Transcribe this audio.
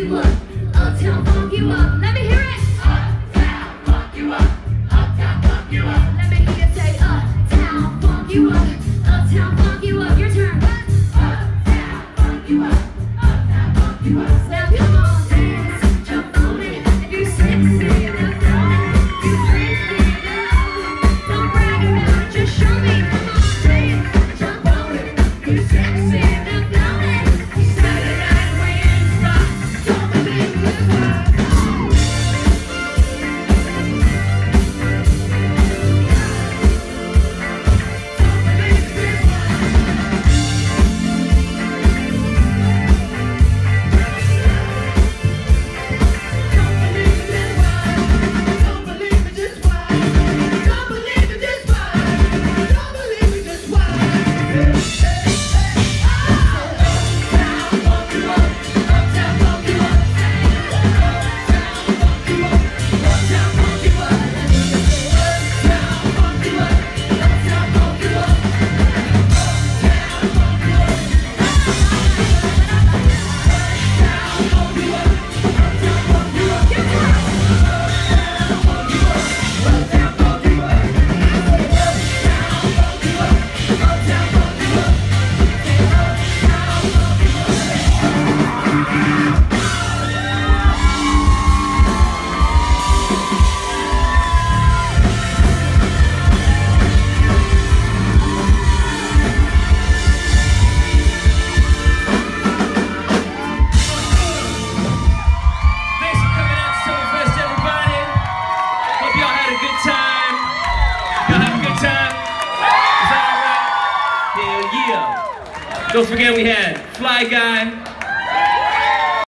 you up, uptown funk you up. Don't forget we had Fly Guy,